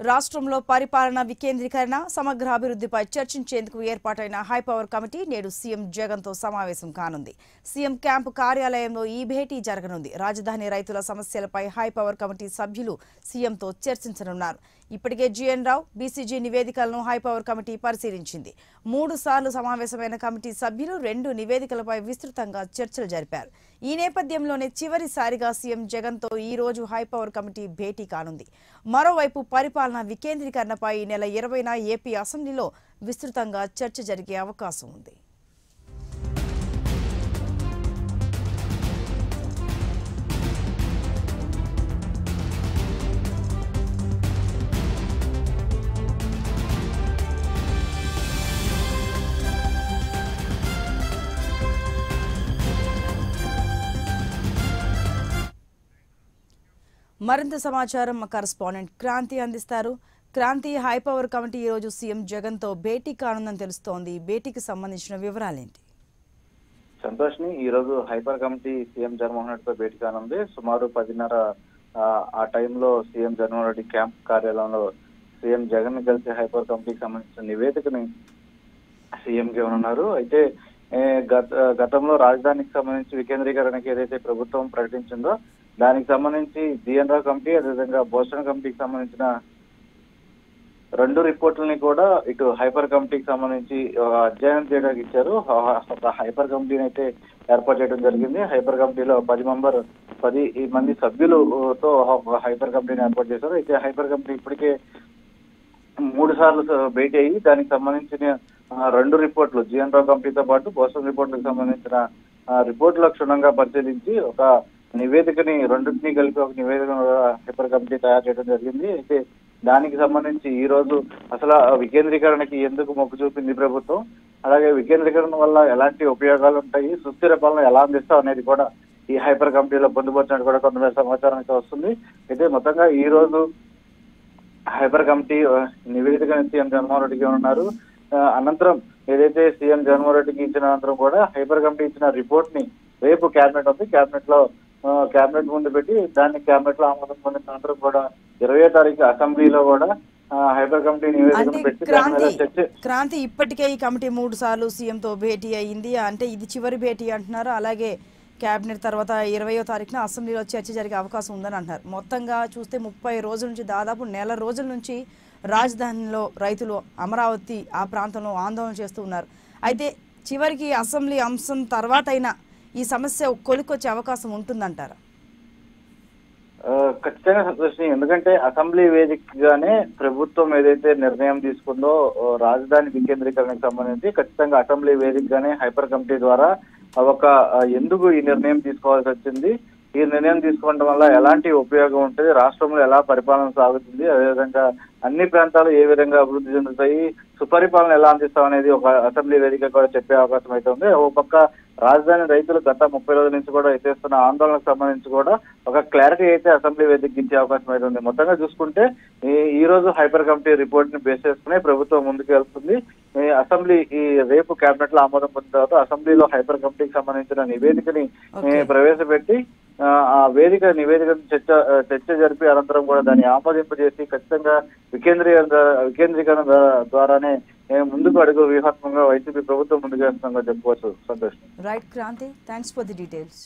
రాష్ట్రంలో పరిపాలన వికేంద్రీకరణ సమగ్ర అభివృద్ధిపై చర్చించేందుకు ఏర్పాటైన హైపవర్ కమిటీ నేడు సీఎం జగన్తో సమావేశం కానుంది. సీఎం క్యాంపు కార్యాలయంలో ఈ భేటీ జరగనుంది. రాజధాని రైతుల సమస్యలపై హైపవర్ కమిటీ సభ్యులు సీఎంతో చర్చించనున్నారు. ఇప్పటికే జీఎన్ రావు బీసీజీ నివేదికలను హైపవర్ కమిటీ పరిశీలించింది. మూడు సార్లు సమావేశమైన కమిటీ సభ్యులు రెండు నివేదికలపై విస్తృతంగా చర్చలు జరిపారు. ఈ నేపథ్యంలోనే చివరిసారిగా సీఎం జగన్తో ఈ రోజు హైపవర్ కమిటీ భేటీ కానుంది. మరోవైపు పరిపాలన వికేంద్రీకరణపై ఈ నెల ఇరవైన ఏపీ అసెంబ్లీలో విస్తృతంగా చర్చ జరిగే అవకాశం ఉంది. మరింత సమాచారం మా కరస్పాండెంట్ క్రాంతి అందిస్తారు. క్రాంతి హై పవర్ కమిటీ ఈ రోజు సీఎం జగన్తో భేటీ కానుందని తెలుస్తోంది. భేటీకి సంబంధించిన వివరాలేంటి? సంతోష్ని ఈ రోజు హైపర్ కమిటీ సీఎం జగన్మోహన్ రెడ్డితో భేటీ కానుంది సుమారు పదిన్నర ఆ, టైంలో సీఎం జగన్మోహన్ రెడ్డి క్యాంప్ కార్యాలయంలో సీఎం జగన్ కలిసి హైపర్ కమిటీకి సంబంధించిన నివేదికని సీఎం కి ఉన్నారు అయితే గత గతంలో రాజధానికి సంబంధించి వికేంద్రీకరణకి ఏదైతే ప్రభుత్వం ప్రకటించిందో దానికి సంబంధించి జిఎన్ రావు కమిటీ అదేవిధంగా భూషణ్ కమిటీకి సంబంధించిన రెండు రిపోర్టులని కూడా ఇటు హైపర్ కమిటీకి సంబంధించి అధ్యయనం చేయడానికి ఇచ్చారు. ఆ, హైపర్ కమిటీని అయితే ఏర్పాటు చేయడం జరిగింది. హైపర్ కమిటీలో పది మెంబర్ పది మంది సభ్యులతో హైపర్ కమిటీని ఏర్పాటు చేశారు. అయితే హైపర్ కమిటీ ఇప్పటికే మూడు సార్లు భేటీ అయ్యి దానికి సంబంధించిన రెండు రిపోర్ట్లు జిఎన్ రావు కంపెనీతో పాటు బోసం రిపోర్టులకు సంబంధించిన ఆ, క్షుణ్ణంగా పరిశీలించి ఒక నివేదికని రెండింటిని కలిపి ఒక నివేదికను కూడా హైపర్ కమిటీ తయారు చేయడం జరిగింది. అయితే దానికి సంబంధించి ఈ రోజు అసలు ఆ వికేంద్రీకరణకి ఎందుకు మొగ్గు చూపింది ప్రభుత్వం? అలాగే వికేంద్రీకరణ వల్ల ఎలాంటి ఉపయోగాలు ఉంటాయి? సుస్థిర పాలన ఎలా అందిస్తాం అనేది కూడా ఈ హైపర్ కమిటీలో పొందుపరిచినట్టు కూడా కొంతమేర సమాచారం అయితే వస్తుంది. అయితే మొత్తంగా ఈ రోజు హైపర్ కమిటీ ఆ, నివేదికను సీఎం జగన్మోహన్ రెడ్డికి ఉన్నారు అనంతరం ఏదైతే సీఎం జగన్మోహన్ రెడ్డికి ఇచ్చిన అనంతరం కూడా హైపర్ కమిటీ ఇచ్చిన రిపోర్ట్ని రేపు కేబినెట్ ఉంది. కేబినెట్లో కేబినెట్ ముందు పెట్టి దాన్ని కేబినెట్లో ఆమోదం పొందిన అనంతరం కూడా ఇరవై తారీఖు అసెంబ్లీలో కూడా హైపర్ కమిటీ అంటే నివేదికను పెట్టి క్రాంతి ఇప్పటికే ఈ కమిటీ మూడు సార్లు సీఎంతో భేటీ అయింది అంటే ఇది చివరి భేటీ అంటున్నారు. అలాగే కేబినెట్ తర్వాత ఇరవయో తారీఖున అసెంబ్లీలో చర్చ జరిగే అవకాశం ఉందని అంటున్నారు. మొత్తంగా చూస్తే ముప్పై రోజుల నుంచి దాదాపు నెల రోజుల నుంచి రాజధానిలో రైతులు అమరావతి ఆ ప్రాంతంలో ఆందోళన చేస్తూ ఉన్నారు. అయితే చివరికి అసెంబ్లీ అంశం తర్వాత అయినా ఈ సమస్య కొలికొచ్చే అవకాశం ఉంటుందంటారా? ఖచ్చితంగా సంతోషం ఎందుకంటే అసెంబ్లీ వేదికగానే ప్రభుత్వం ఏదైతే నిర్ణయం తీసుకుందో రాజధాని వికేంద్రీకరణకు సంబంధించి ఖచ్చితంగా అసెంబ్లీ వేదికగానే హైపర్ కమిటీ ద్వారా ఒక ఎందుకు ఈ నిర్ణయం తీసుకోవాల్సి వచ్చింది? ఈ నిర్ణయం తీసుకోవడం వల్ల ఎలాంటి ఉపయోగం ఉంటుంది? రాష్ట్రంలో ఎలా పరిపాలన సాగుతుంది? అదేవిధంగా అన్ని ప్రాంతాలు ఏ విధంగా అభివృద్ధి చెందుతాయి? సుపరిపాలన ఎలా అందిస్తాం అనేది ఒక అసెంబ్లీ వేదిక కూడా చెప్పే అవకాశం అయితే ఉంది. ఓ పక్క రాజధాని రైతులు గత ముప్పై రోజుల నుంచి కూడా ఎత్తేస్తున్న ఆందోళనకు సంబంధించి కూడా ఒక క్లారిటీ అయితే అసెంబ్లీ వేదిక ఇచ్చే అవకాశం అయితే ఉంది. మొత్తంగా చూసుకుంటే ఈ- రోజు హైపర్ కమిటీ రిపోర్ట్ని బేస్ చేసుకుని ప్రభుత్వం ముందుకు వెళ్తుంది. అసెంబ్లీ ఈ రేపు కేబినెట్లో ఆమోదం పొందిన తర్వాత అసెంబ్లీలో హైపర్ కమిటీకి సంబంధించిన నివేదికని ప్రవేశపెట్టి ఆ, వేదిక నివేదిక చర్చ చర్చ జరిపి అనంతరం కూడా దాన్ని ఆమోదింపజేసి ఖచ్చితంగా వికేంద్రీకరణ వికేంద్రీకరణ ద్వారా- ద్వారానే మేము ముందుకు అడుగు వ్యూహాత్మకంగా వైసీపీ ప్రభుత్వం ముందుకు వేస్తుందని చెప్పుకోవచ్చు. సంతోషం. Right Kranthi thanks for the details